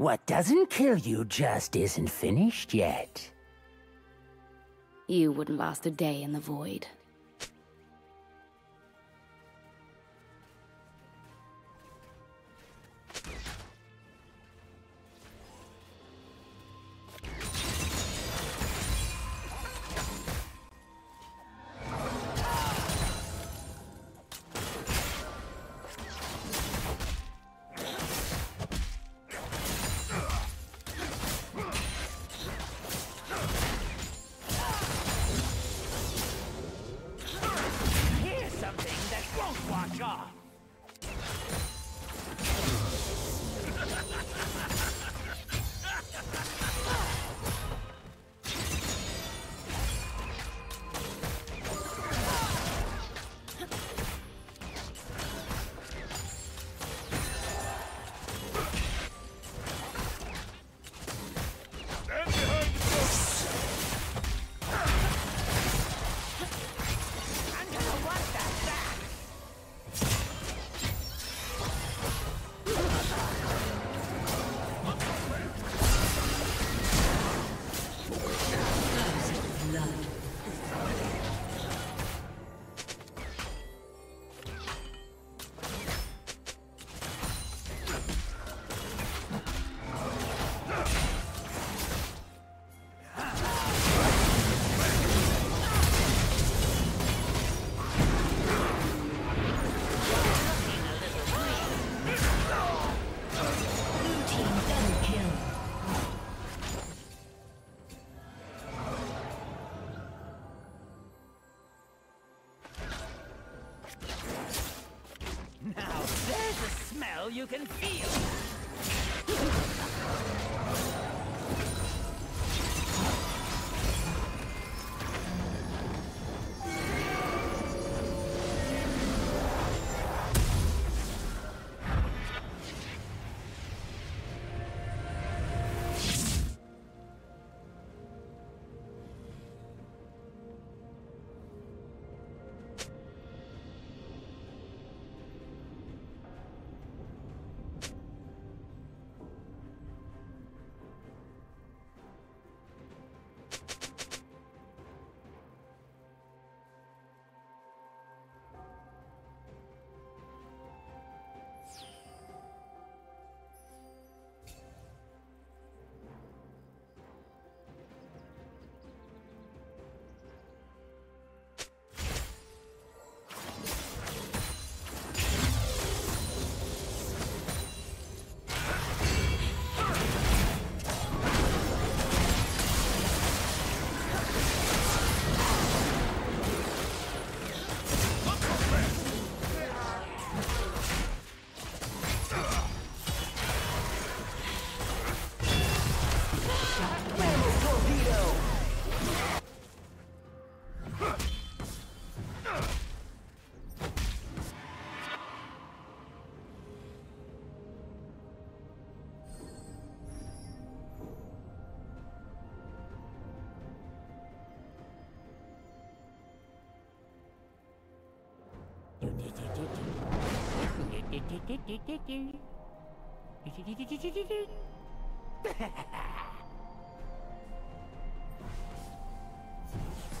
What doesn't kill you just isn't finished yet. You wouldn't last a day in the void.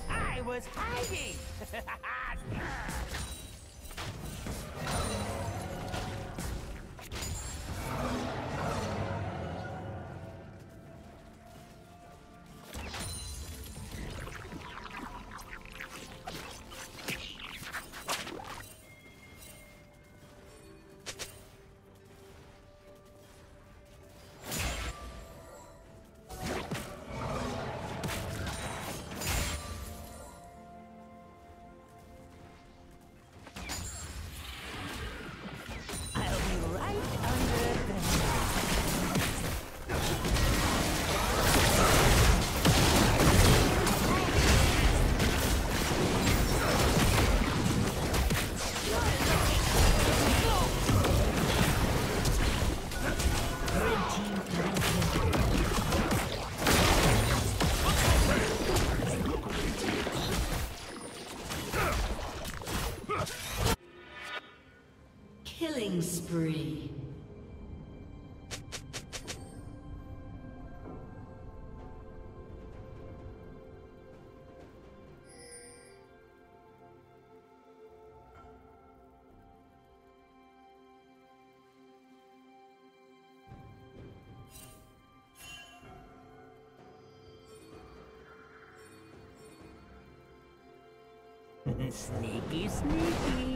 I was hiding. Killing spree. sneaky, sneaky.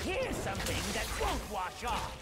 Here's something that won't wash off.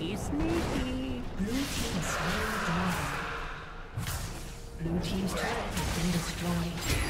Sneaky, sneaky. Blue team has slain. Blue team's turret has been destroyed.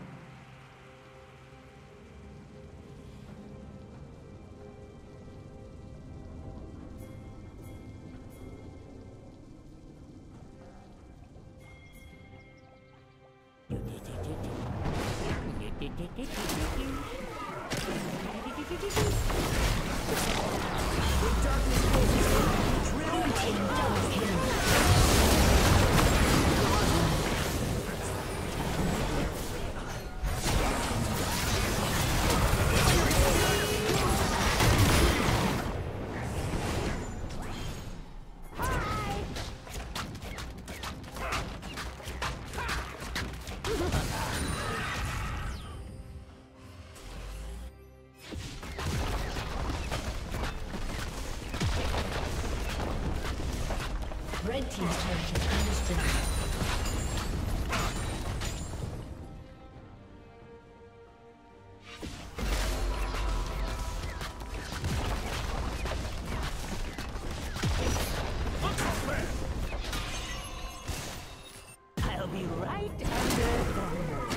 right under the nose.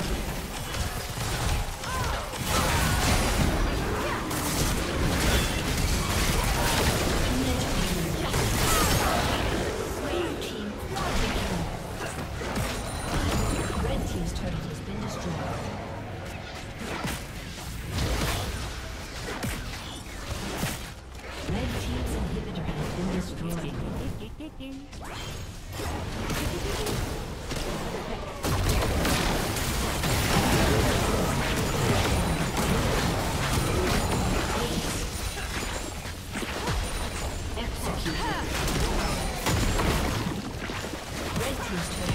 team's turret.